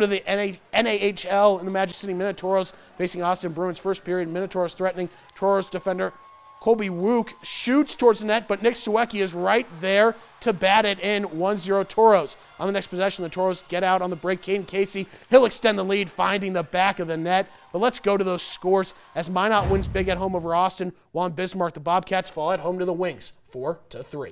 to the NAHL in the Magic City Minotauros facing Austin Bruins first period. Minotauros threatening. Toros defender Colby Wook shoots towards the net, but Nick Sawecki is right there to bat it in 1-0 Toros. On the next possession, the Toros get out on the break. Caden Casey, he'll extend the lead, finding the back of the net. But let's go to those scores as Minot wins big at home over Austin, Juan Bismarck, the Bobcats fall at home to the Wings, 4 to 3.